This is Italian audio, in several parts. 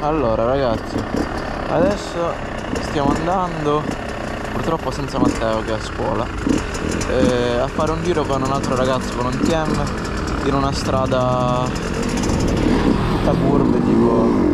Allora ragazzi, adesso stiamo andando, purtroppo senza Matteo che è a scuola, eh, a fare un giro con un altro ragazzo con un TM in una strada tutta curve tipo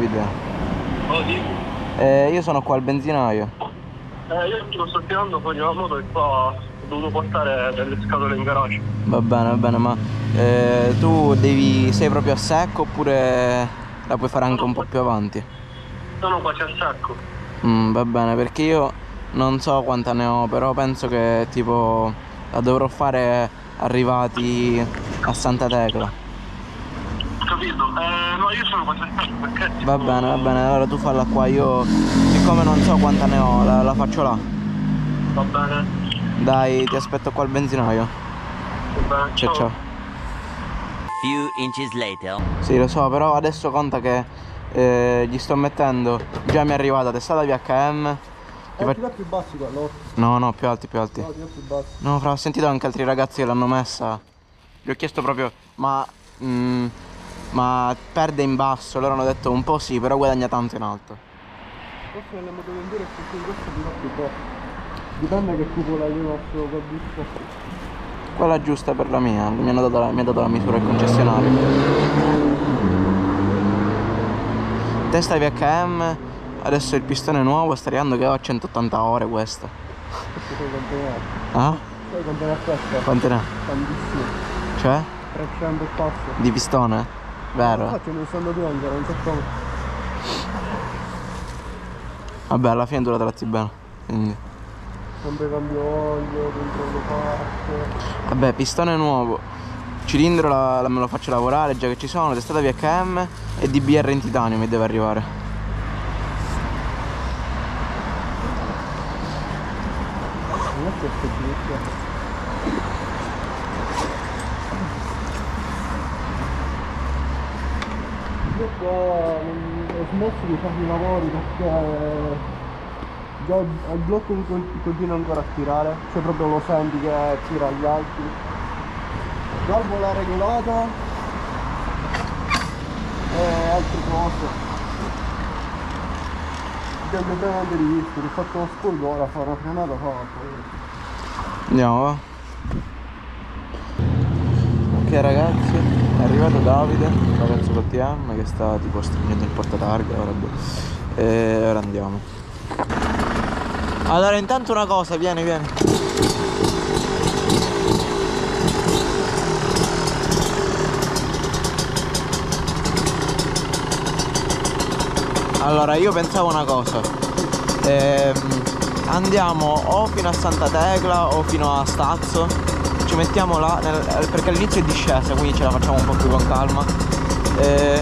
Davide, Oh, eh, io sono qua al benzinaio. Eh, io ti sto tirando fuori la moto e qua ho dovuto portare delle scatole in garage. Va bene, va bene, ma eh, tu devi, sei proprio a secco oppure la puoi fare anche un po' più avanti? Sono quasi a secco. Mm, va bene, perché io non so quanta ne ho, però penso che tipo la dovrò fare arrivati a Santa Tecla. Capito? Eh, no, io sono secco perché... Va bene, va bene, allora tu falla qua, io siccome non so quanta ne ho, la, la faccio là. Va bene. Dai, ti aspetto qua al benzinaio. Va bene. Ciao ciao. Few inches later. Sì, lo so, però adesso conta che eh, gli sto mettendo, già mi è arrivata testata VHM. Ti fa- più bassi qua, no? No, no, più alti, più alti. No, più bassi. No, fra, ho sentito anche altri ragazzi che l'hanno messa. Gli ho chiesto proprio, ma. mm, ma perde in basso? Loro hanno detto un po' sì, però guadagna tanto in alto. Forse nelle motovendure più qui, questo dirò più. Dipende che cupola io nostro qua giusto. Quella giusta per la mia, mi, hanno dato la, mi ha dato la misura il concessionario. Testa VHM, adesso il pistone nuovo sta arrivando che ho a 180 ore questo. Ah? Quanto ne ha questa? Quante ne ha? Tantissimo. Cioè? 300 e passo. Di pistone? Vero? Infatti non stanno due ancora, non so come. Vabbè, alla fine tu la tratti bene. Quindi. Sempre cambio olio, controllo parte. Vabbè, pistone nuovo, cilindro la- la- me lo faccio lavorare già che ci sono, testata VHM e DBR in titanio mi deve arrivare. Non è che è giusto. Io qua non- ho smesso di fare i lavori perché già il blocco con- continua ancora a tirare, cioè proprio lo senti che tira agli alti. Valvola regolata e altre cose. Abbiamo completamente rivisto, ho fatto lo spurgo, ora fa una frenata fa. Andiamo va. Ok ragazzi, è arrivato Davide, ragazzo col TM che sta tipo stringendo il portatarga ora, boh. E ora andiamo. Allora intanto una cosa, vieni, vieni. Allora io pensavo una cosa. Ehm, andiamo o fino a Santa Tecla o fino a Stazzo. Ci mettiamo là nel- perché all'inizio è discesa, quindi ce la facciamo un po' più con calma. Eh,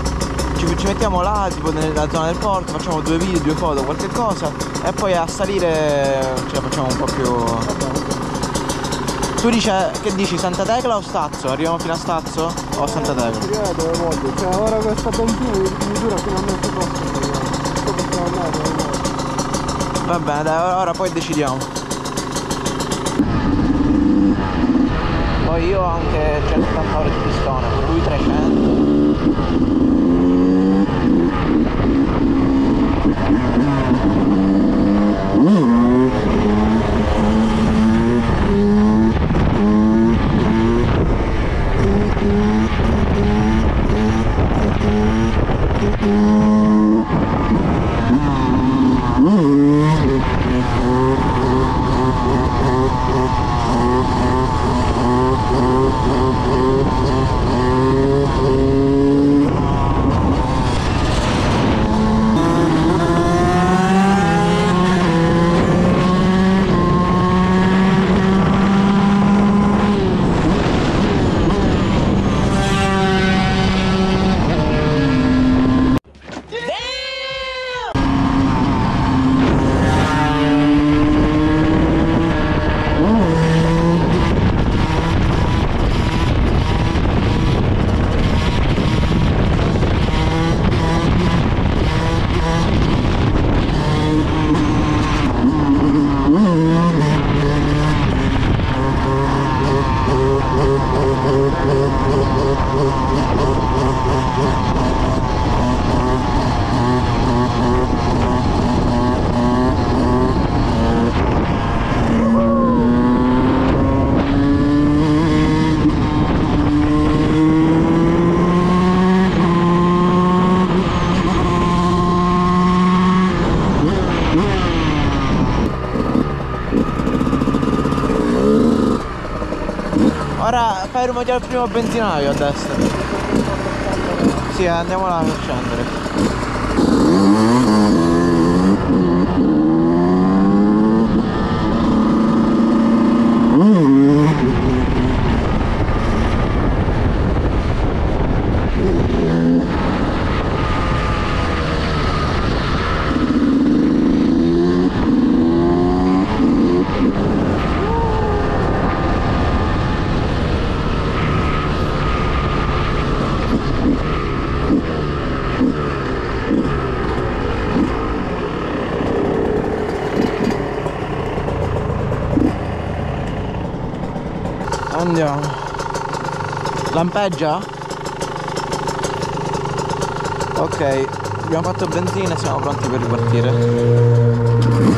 ci, ci mettiamo là, tipo nella zona del porto, facciamo due video, due foto, qualche cosa. E poi a salire ce la facciamo un po' più. Tu dici che dici Santa Tecla o Stazzo? Arriviamo fino a Stazzo o a Santa Tecla? Io dove voglio, cioè ora questa benzina mi, mi dura fino a mezzo posto. Va bene, dai, ora poi decidiamo. Io anche 180 ore di pistone, lui 300. Oh, my God. Il primo benzinaio a destra. Sì, andiamo là per scendere. Andiamo. Lampeggia? Ok, abbiamo fatto benzina e siamo pronti per ripartire.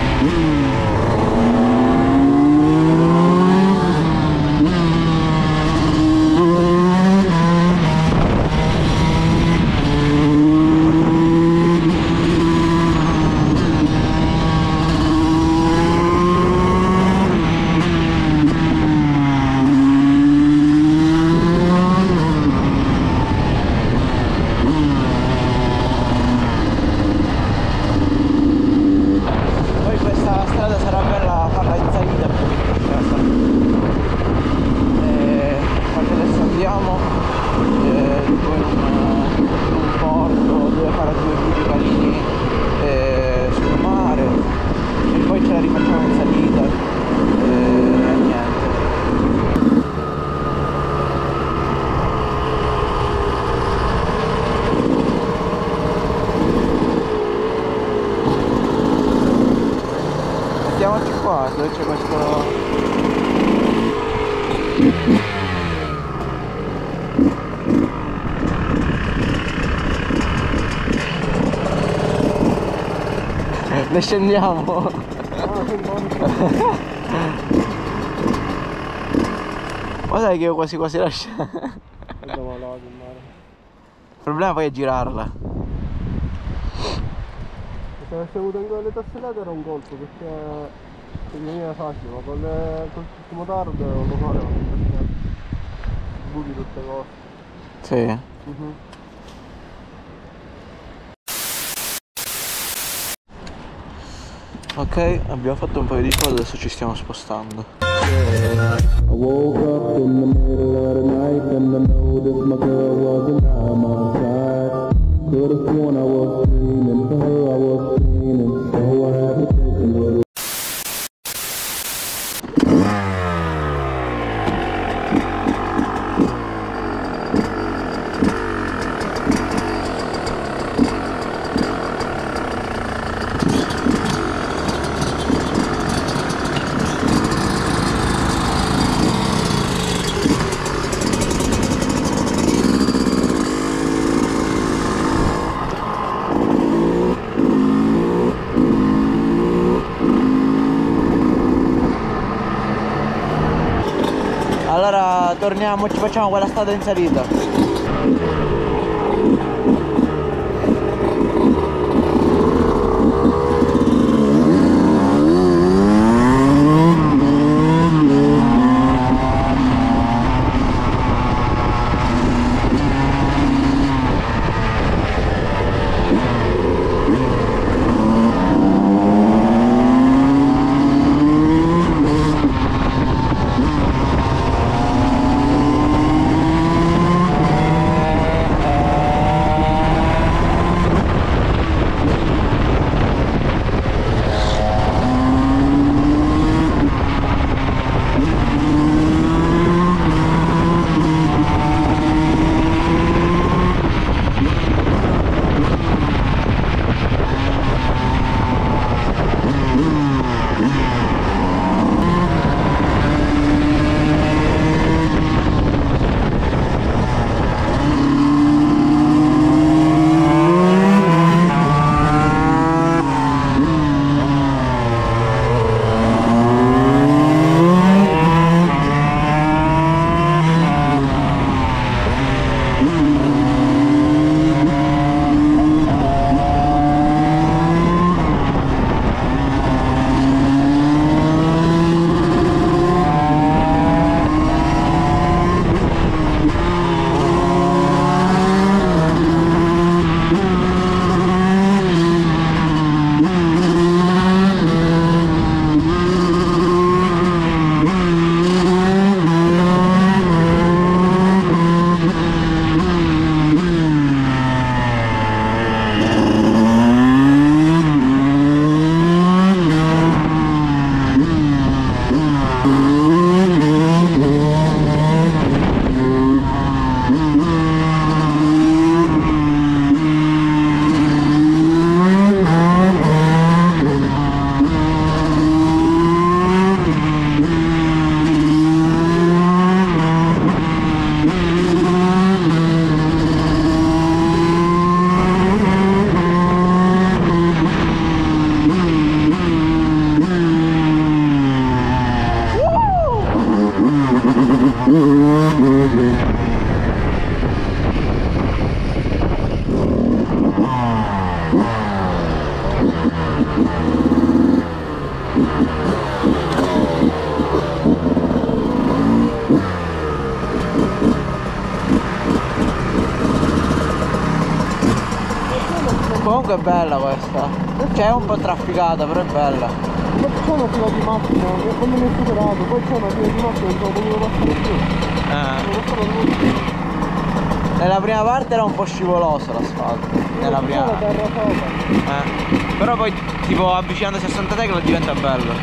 Dove c'è questo... Ne scendiamo. Ah, che io quasi quasi la scendo. Andiamo là in mare. Il problema poi è girarla. Se avessi avuto ancora le tasselate era un colpo perché secondo me era facile, ma con le, col tardo non lo fare perché buchi tutte cose. Sì. Mhm. Ok, abbiamo fatto un paio di cose, adesso ci stiamo spostando. I torniamo, ci facciamo quella strada in salita. Comunque è bella questa. Cioè è un po' trafficata, però è bella. Ma c'è una fila di macchine, che quando mi ho superato, poi c'è una fila di macchine che non potevo passare più. Eh. Nulla. Nella prima parte era un po' scivoloso l'asfalto. Nella prima. Eh. Però poi tipo avvicinandosi a Santa Tecla diventa bello.